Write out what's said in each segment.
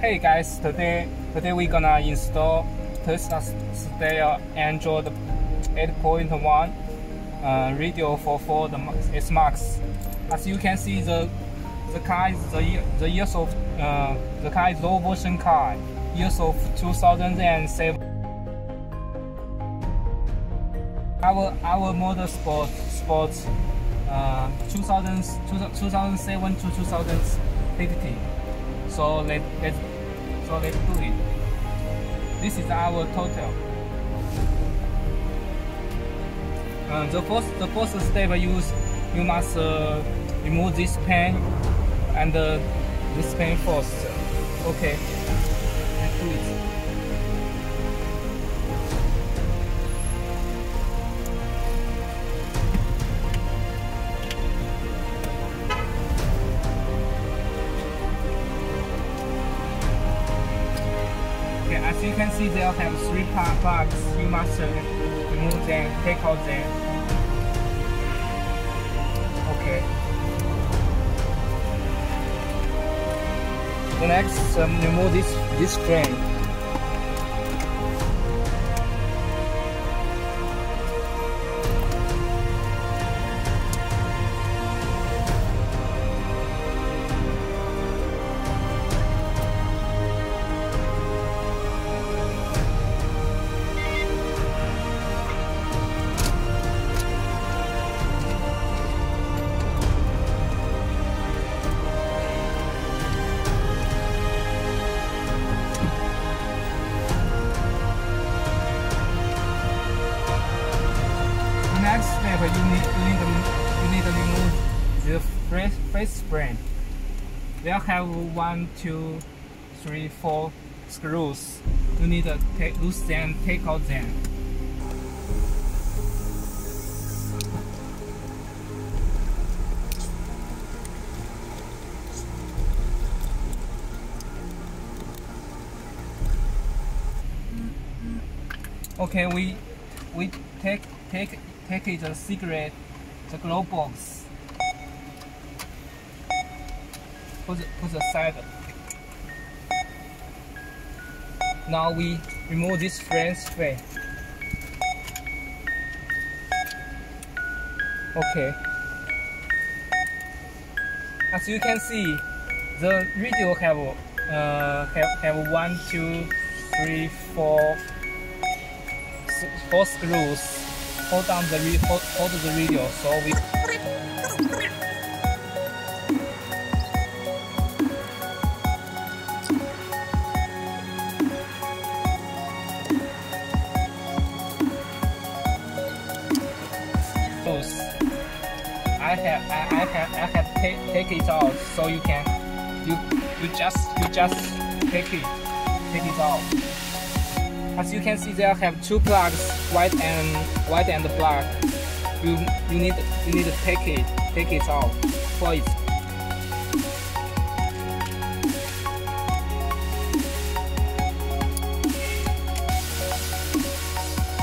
Hey guys, today today we're gonna install Tesla style Android 8.1 uh, radio for Ford S Max. As you can see, the the car is the the years of uh, the car is low version car, years of 2007. Our our model sport sports uh, 2000, 2007 to 2015. So let let so let's do it. This is our total. Uh, the first the first step you use you must uh, remove this pen and uh, this pen first. Okay, let's do it. See, they'll have three plugs. You must remove them, take out them. Okay. The next, um, remove this this frame. Face face spring. They'll have one, two, three, four screws. You need to take loose them, take out them. Okay, we we take take take the cigarette, the glove box. Put, put aside. Now we remove this French tray. Okay. As you can see, the radio have uh, have have one, two, three, four, four screws hold down the hold, hold the radio so we I have I, I have I have take take it out so you can you you just you just take it take it out. As you can see, there have two plugs, white and white and black. You you need you need to take it take it out for it.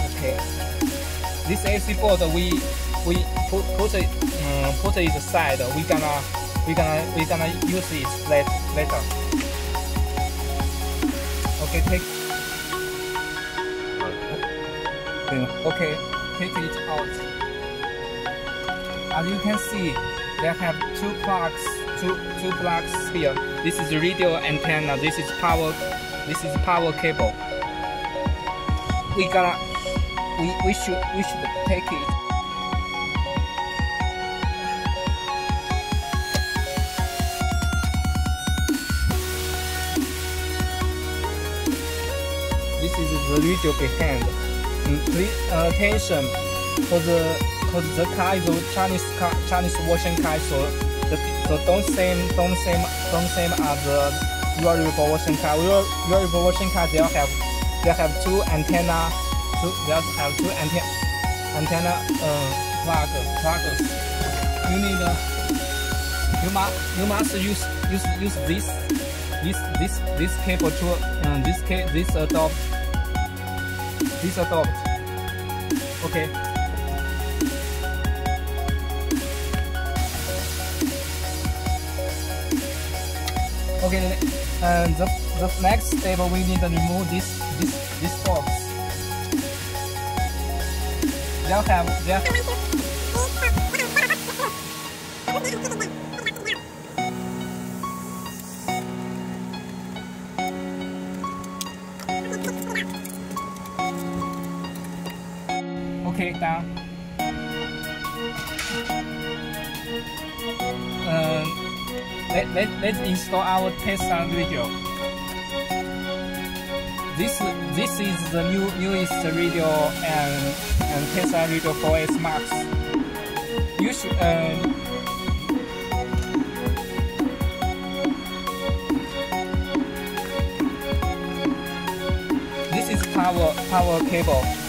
Okay. This AC board we we put put it um, put it aside. We gonna we gonna we gonna use it later. Okay, take. Okay, take it out. As you can see, they have two plugs, two two plugs here. This is radio antenna. This is power. This is power cable. We gotta. We we should we should take it. The radio behind please uh, attention for the because the car is a Chinese car, Chinese version car, so the, the don't same don't same don't same as the European version car. European version car they have they have two antenna, two they have two antenna antenna uh, plug plugs. You need uh, you must you must use use use this this this this cable to uh, this this adopt this dogs. Okay. Okay, and the the next step we need to remove this this this box. They'll have they'll Okay, down. Um, let, let, let's install our test sound radio. This this is the new newest radio and and test sound radio for S Max. You should um, this is power power cable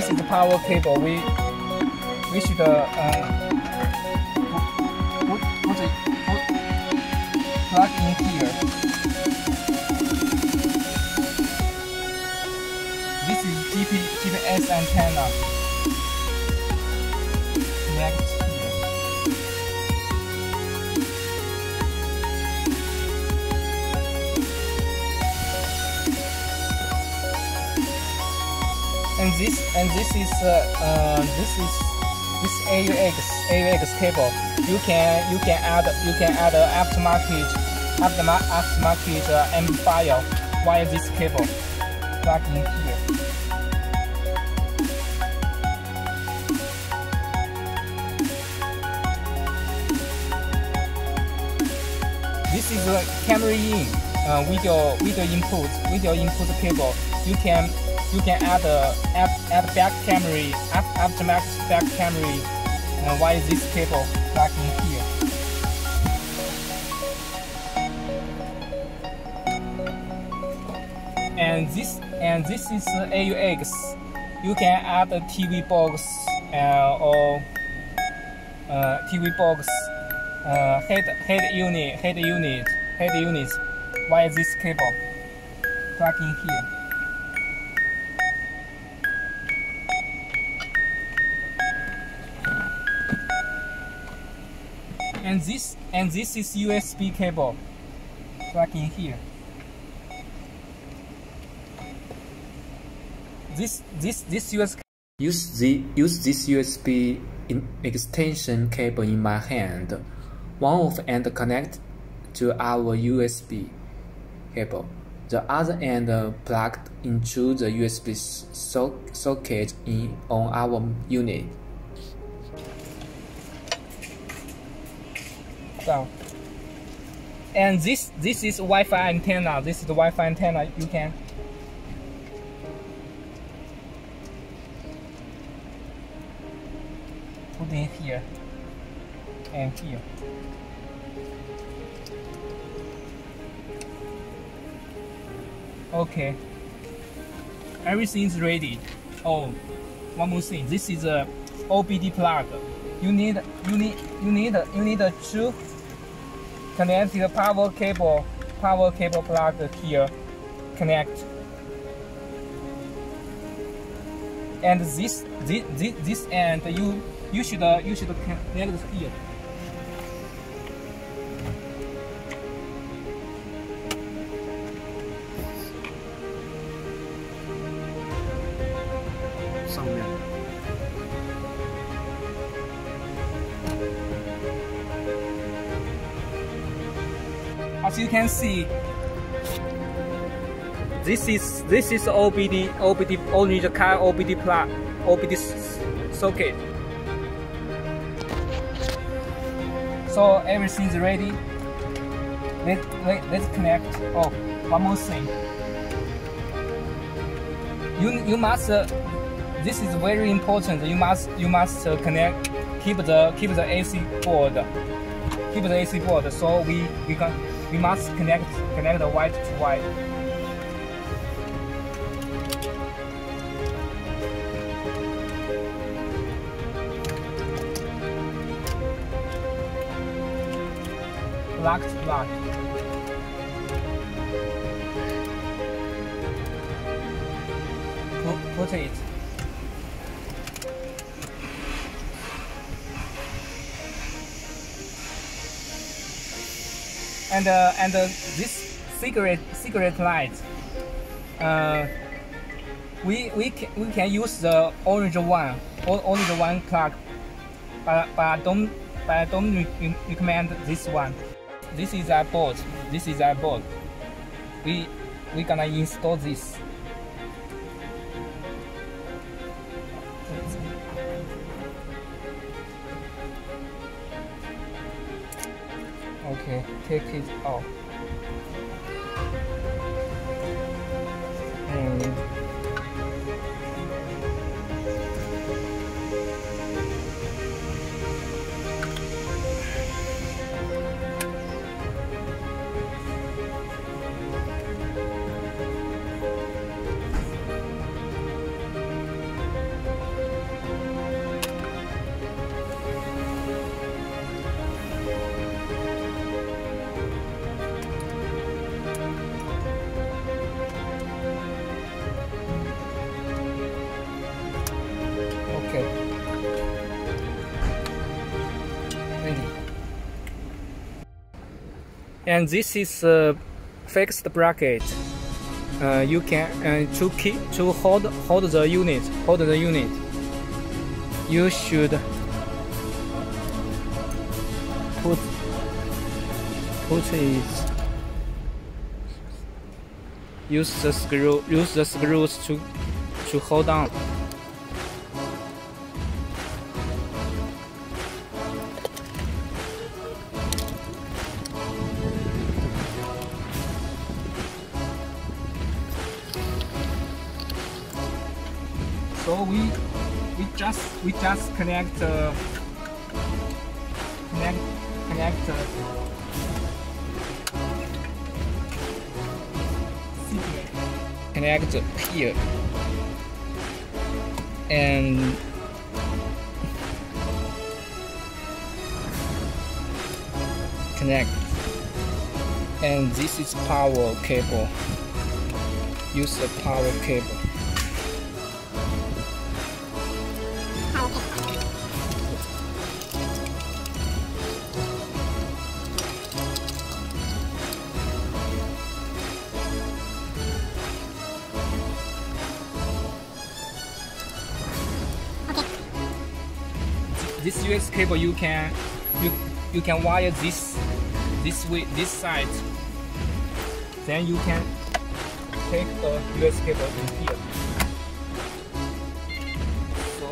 this is the power cable. We we should uh, put, put, it, put plug in here. This is GP, GPS antenna. Connect this and this is uh, uh, this is this AUX AUX cable. You can you can add you can add an aftermarket aftermarket aftermarket uh, amplifier via this cable. Plug in here. This is a camera in uh, video video input video input cable. You can you can add a add, add back camera aftermarket back camera uh, via this cable back in here. And this and this is AUX. You can add a TV box uh, or uh, TV box uh, head head unit head unit head unit via this cable plug in here. And this and this is USB cable. Plug in here. This this this USB use the use this USB extension cable in my hand. One of end connect to our USB cable. The other end plugged into the USB socket in on our unit down. And this this is Wi-Fi antenna. This is the Wi-Fi antenna. You can put it here and here. Okay. Everything's ready. Oh, one more thing. This is a OBD plug. You need you need you need you need a two connect the power cable power cable plug here. Connect. And this this this, this end you you should uh, you should connect here as you can see this is this is OBD OBD only the car OBD plug OBD socket. So everything's ready. Let, let, let's connect. Oh one more thing. You you must uh, this is very important. You must you must uh, connect keep the keep the AC board. Keep the AC board. So we we can we must connect connect the white to white. Black to black. Put, put it. And uh, and uh, this cigarette secret light. Uh, we we can we can use the orange one, or orange one plug, but but I don't but I don't re recommend this one. This is our board. This is our board. We we gonna install this. Take it off. And And this is a fixed bracket. Uh, you can uh, to keep to hold hold the unit hold the unit. You should put put it use the screw use the screws to to hold on. So we we just we just connect uh, connect connect uh, connect here. And connect. And this is power cable. Use the power cable this cable you can you you can wire this this way this side. Then you can take the US cable in here. So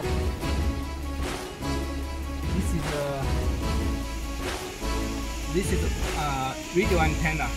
this is a this is a uh, radio antenna